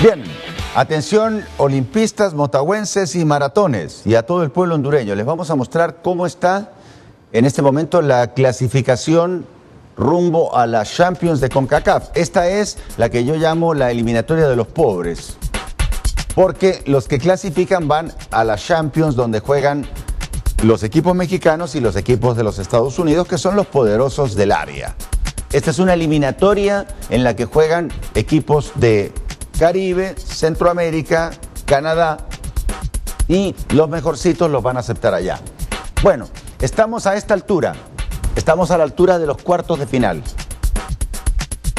Bien, atención olimpistas, motahuenses y maratones y a todo el pueblo hondureño. Les vamos a mostrar cómo está en este momento la clasificación rumbo a la Champions de CONCACAF. Esta es la que yo llamo la eliminatoria de los pobres. Porque los que clasifican van a la Champions donde juegan los equipos mexicanos y los equipos de los Estados Unidos, que son los poderosos del área. Esta es una eliminatoria en la que juegan equipos de Caribe, Centroamérica, Canadá y los mejorcitos los van a aceptar allá. Bueno, estamos a esta altura, estamos a la altura de los cuartos de final.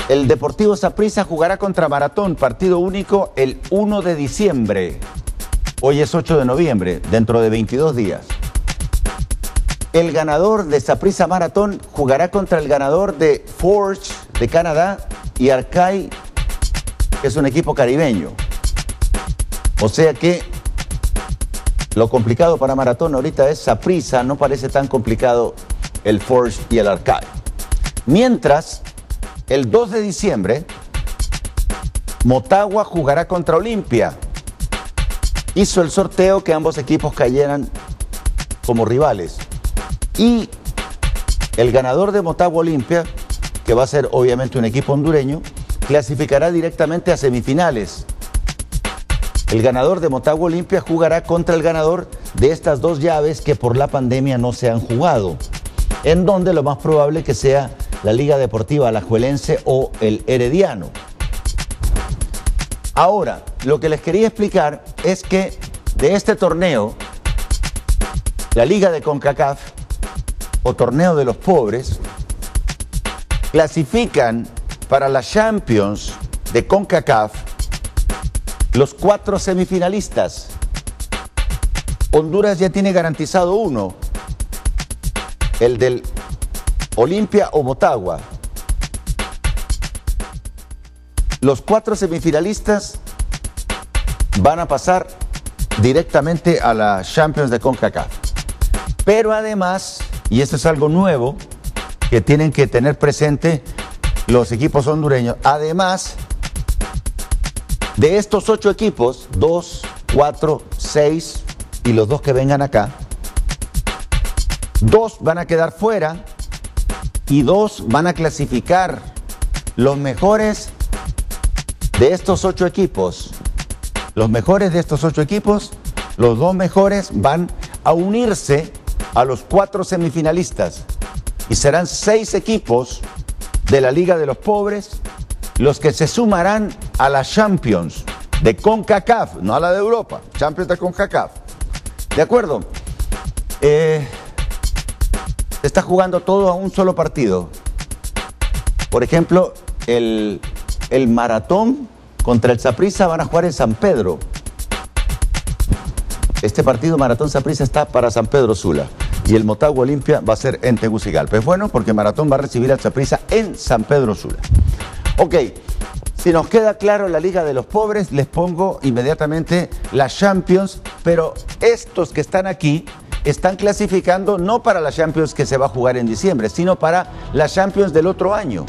El Deportivo Saprissa jugará contra Maratón, partido único el 1 de diciembre. Hoy es 8 de noviembre, dentro de 22 días. El ganador de Saprissa Maratón jugará contra el ganador de Forge de Canadá y Arcai, que es un equipo caribeño. O sea que lo complicado para Maratón ahorita es Saprissa, no parece tan complicado el Forge y el Arcai. Mientras, el 2 de diciembre, Motagua jugará contra Olimpia. Hizo el sorteo que ambos equipos cayeran como rivales. Y el ganador de Motagua Olimpia, que va a ser obviamente un equipo hondureño, clasificará directamente a semifinales. El ganador de Motagua Olimpia jugará contra el ganador de estas dos llaves que por la pandemia no se han jugado, en donde lo más probable que sea la Liga Deportiva Alajuelense o el Herediano. Ahora, lo que les quería explicar es que de este torneo, la Liga de CONCACAF o torneo de los pobres clasifican para la Champions de CONCACAF los cuatro semifinalistas. Honduras ya tiene garantizado uno, el del Olimpia o Motagua. Los cuatro semifinalistas van a pasar directamente a la Champions de CONCACAF. Pero además y esto es algo nuevo que tienen que tener presente los equipos hondureños. Además de estos ocho equipos, dos, cuatro, seis y los dos que vengan acá, dos van a quedar fuera y dos van a clasificar los mejores de estos ocho equipos. Los mejores de estos ocho equipos, los dos mejores van a unirse a los cuatro semifinalistas y serán seis equipos de la Liga de los Pobres los que se sumarán a la Champions de CONCACAF, no a la de Europa, Champions de CONCACAF. ¿De acuerdo? Eh, está jugando todo a un solo partido. Por ejemplo, el, el maratón contra el Saprissa van a jugar en San Pedro. Este partido Maratón Saprissa está para San Pedro Sula y el Motagua Olimpia va a ser en Tegucigalpa. Es bueno porque Maratón va a recibir al Saprissa en San Pedro Sula. Ok, si nos queda claro la Liga de los Pobres, les pongo inmediatamente la Champions, pero estos que están aquí están clasificando no para la Champions que se va a jugar en diciembre, sino para la Champions del otro año.